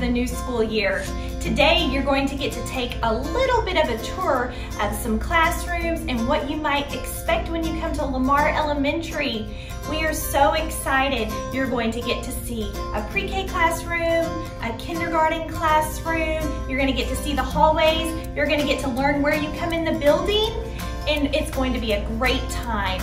the new school year. Today, you're going to get to take a little bit of a tour of some classrooms and what you might expect when you come to Lamar Elementary. We are so excited. You're going to get to see a pre-K classroom, a kindergarten classroom. You're gonna get to see the hallways. You're gonna get to learn where you come in the building, and it's going to be a great time.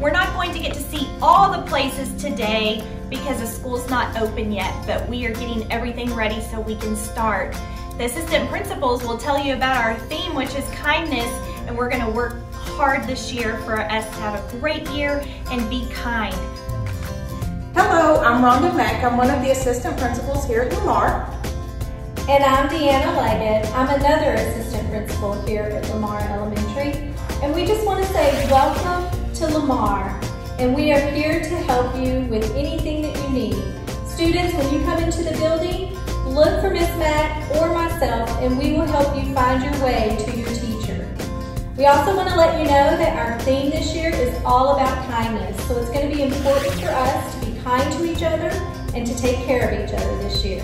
We're not going to get to see all the places today because the school's not open yet, but we are getting everything ready so we can start. The assistant principals will tell you about our theme, which is kindness, and we're gonna work hard this year for us to have a great year and be kind. Hello, I'm Rhonda Mack. I'm one of the assistant principals here at Lamar. And I'm Deanna Leggett. I'm another assistant principal here at Lamar Elementary. And we just want to say welcome to Lamar, and we are here to help you with anything that you need. Students, when you come into the building, look for Miss Mack or myself, and we will help you find your way to your teacher. We also want to let you know that our theme this year is all about kindness, so it's going to be important for us to be kind to each other and to take care of each other this year.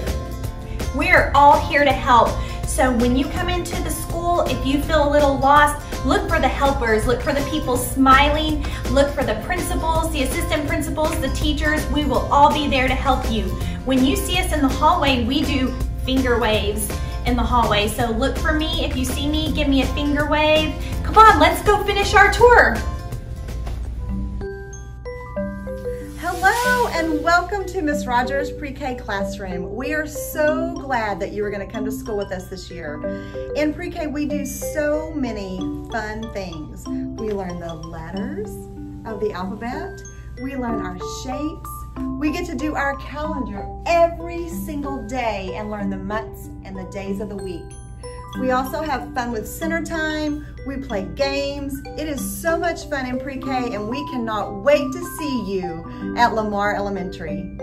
We're all here to help. So when you come into the school, if you feel a little lost, look for the helpers, look for the people smiling, look for the principals, the assistant principals, the teachers. We will all be there to help you. When you see us in the hallway, we do finger waves in the hallway. So look for me. If you see me, give me a finger wave. Come on, let's go finish our tour. Welcome to Miss Rogers Pre-K Classroom. We are so glad that you are going to come to school with us this year. In Pre-K, we do so many fun things. We learn the letters of the alphabet. We learn our shapes. We get to do our calendar every single day and learn the months and the days of the week. We also have fun with center time. We play games. It is so much fun in pre-K and we cannot wait to see you at Lamar Elementary.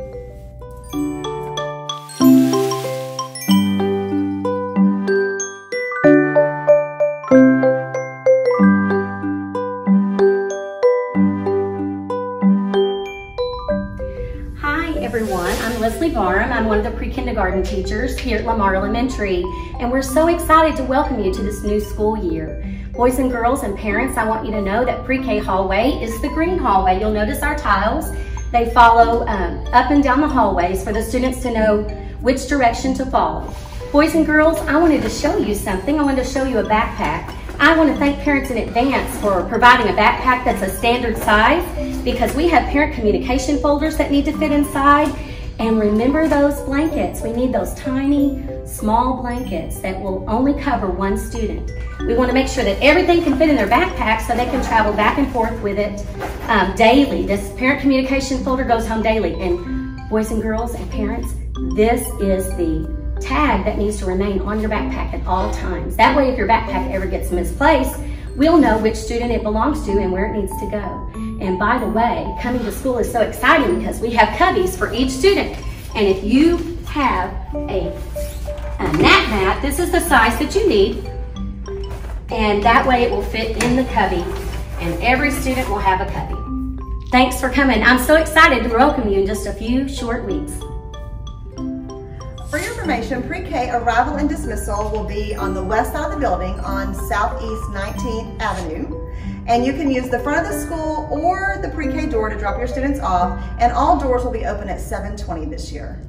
Leslie Barham. I'm one of the pre-kindergarten teachers here at Lamar Elementary, and we're so excited to welcome you to this new school year. Boys and girls and parents, I want you to know that pre-K hallway is the green hallway. You'll notice our tiles. They follow um, up and down the hallways for the students to know which direction to follow. Boys and girls, I wanted to show you something. I wanted to show you a backpack. I want to thank parents in advance for providing a backpack that's a standard size because we have parent communication folders that need to fit inside. And remember those blankets. We need those tiny, small blankets that will only cover one student. We want to make sure that everything can fit in their backpack so they can travel back and forth with it um, daily. This parent communication folder goes home daily. And boys and girls and parents, this is the tag that needs to remain on your backpack at all times. That way, if your backpack ever gets misplaced, we'll know which student it belongs to and where it needs to go. And by the way, coming to school is so exciting because we have cubbies for each student. And if you have a, a nap mat, this is the size that you need. And that way it will fit in the cubby and every student will have a cubby. Thanks for coming. I'm so excited to welcome you in just a few short weeks. For your information, pre-K arrival and dismissal will be on the west side of the building on Southeast 19th Avenue. And you can use the front of the school or the pre-K door to drop your students off. And all doors will be open at 720 this year.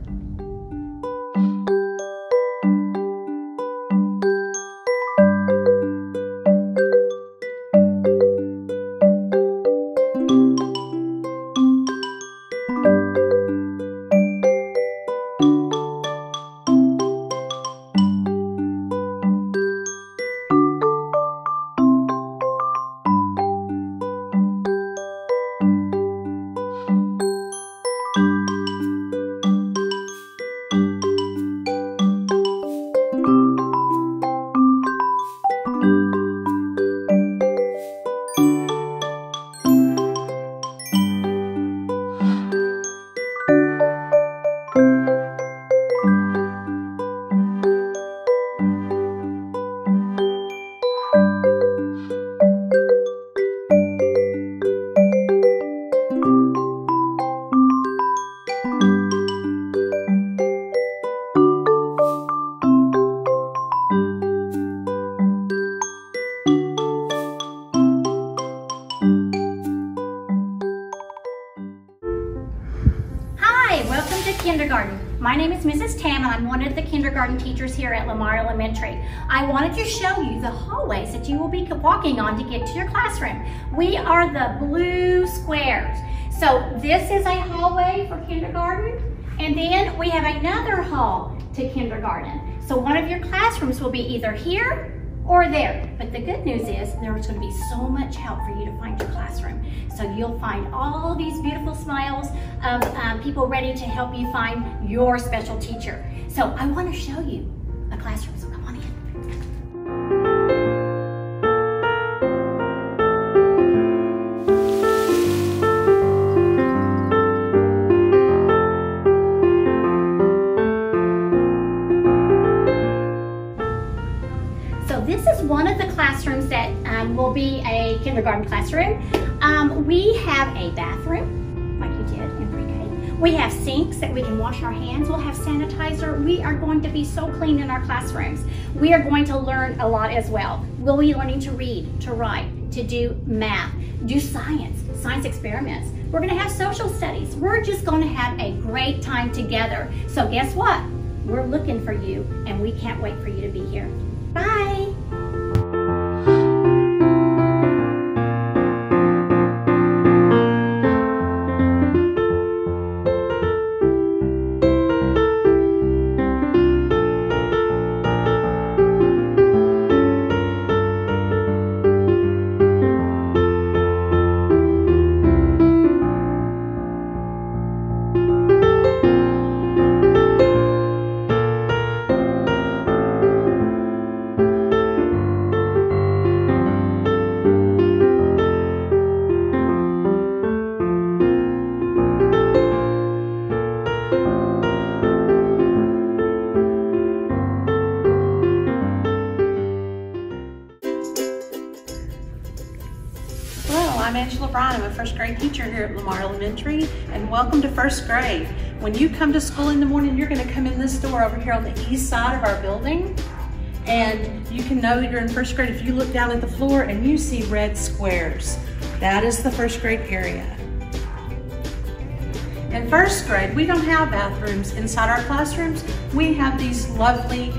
Name is Mrs. Tam and I'm one of the kindergarten teachers here at Lamar Elementary. I wanted to show you the hallways that you will be walking on to get to your classroom. We are the blue squares. So this is a hallway for kindergarten and then we have another hall to kindergarten. So one of your classrooms will be either here or there. But the good news is there's going to be so much help for you to find your classroom. So you'll find all these beautiful smiles of um, people ready to help you find your special teacher. So I want to show you a classroom. So come on in. Kindergarten classroom. Um, we have a bathroom, like you did in pre-K. We have sinks that we can wash our hands. We'll have sanitizer. We are going to be so clean in our classrooms. We are going to learn a lot as well. We'll be learning to read, to write, to do math, do science, science experiments. We're gonna have social studies. We're just gonna have a great time together. So guess what? We're looking for you and we can't wait for you to be here. Bye. I'm Angela Bryan. I'm a first grade teacher here at Lamar Elementary, and welcome to first grade. When you come to school in the morning, you're going to come in this door over here on the east side of our building, and you can know you're in first grade if you look down at the floor and you see red squares. That is the first grade area. In first grade, we don't have bathrooms inside our classrooms. We have these lovely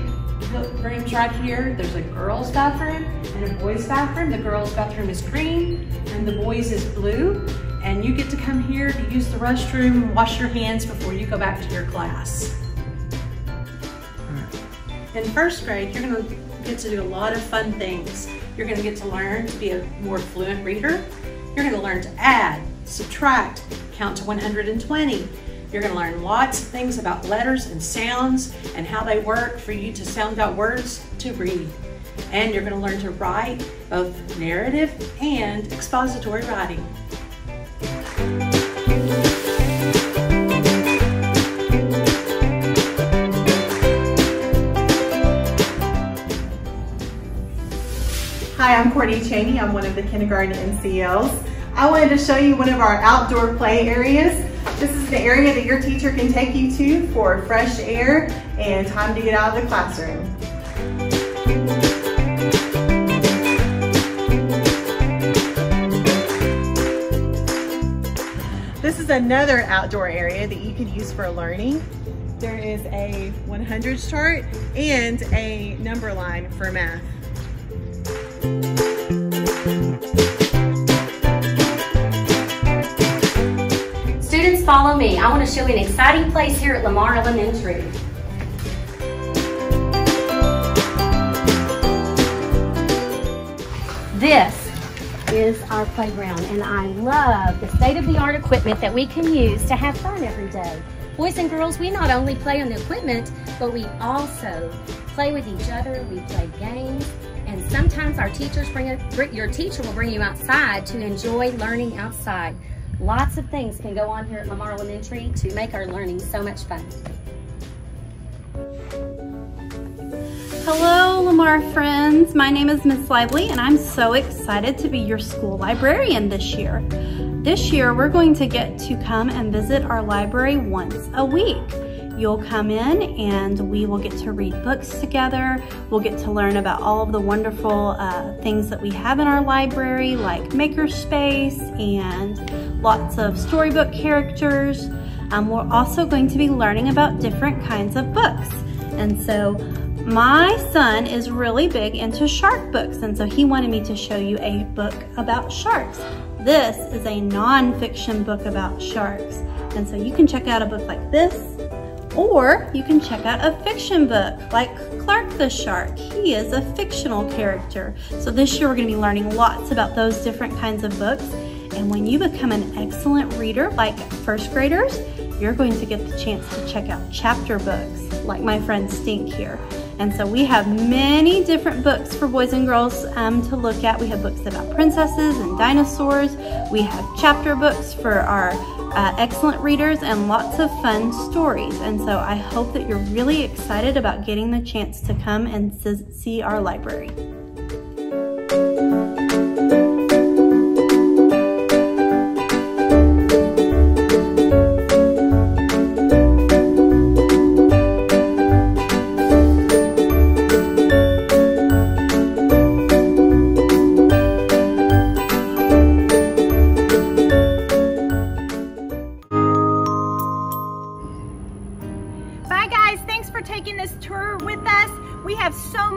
rooms right here. There's a girls' bathroom and a boys' bathroom. The girls' bathroom is green and the boys' is blue. And you get to come here to use the restroom wash your hands before you go back to your class. In first grade, you're gonna get to do a lot of fun things. You're gonna get to learn to be a more fluent reader. You're gonna learn to add, subtract, count to 120. You're gonna learn lots of things about letters and sounds and how they work for you to sound out words to read. And you're gonna learn to write both narrative and expository writing. Hi, I'm Courtney Cheney. I'm one of the kindergarten NCLs. I wanted to show you one of our outdoor play areas. This is the area that your teacher can take you to for fresh air and time to get out of the classroom. This is another outdoor area that you could use for learning. There is a 100 chart and a number line for math. Me. I want to show you an exciting place here at Lamar Elementary. This is our playground, and I love the state-of-the-art equipment that we can use to have fun every day. Boys and girls, we not only play on the equipment, but we also play with each other, we play games, and sometimes our teachers bring, a, your teacher will bring you outside to enjoy learning outside. Lots of things can go on here at Lamar Elementary to make our learning so much fun. Hello, Lamar friends. My name is Miss Lively, and I'm so excited to be your school librarian this year. This year, we're going to get to come and visit our library once a week. You'll come in and we will get to read books together. We'll get to learn about all of the wonderful uh, things that we have in our library, like Makerspace and lots of storybook characters. Um, we're also going to be learning about different kinds of books. And so my son is really big into shark books, and so he wanted me to show you a book about sharks. This is a nonfiction book about sharks. And so you can check out a book like this, or you can check out a fiction book like Clark the Shark. He is a fictional character. So this year we're gonna be learning lots about those different kinds of books. And when you become an excellent reader like first graders, you're going to get the chance to check out chapter books like my friend Stink here. And so we have many different books for boys and girls um, to look at. We have books about princesses and dinosaurs. We have chapter books for our uh, excellent readers and lots of fun stories. And so I hope that you're really excited about getting the chance to come and see our library.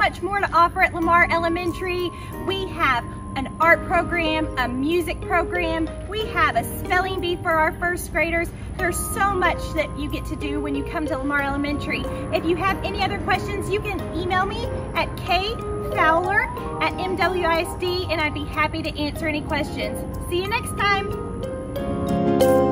Much more to offer at Lamar Elementary. We have an art program, a music program. We have a spelling bee for our first graders. There's so much that you get to do when you come to Lamar Elementary. If you have any other questions, you can email me at kfowler at MWISD and I'd be happy to answer any questions. See you next time.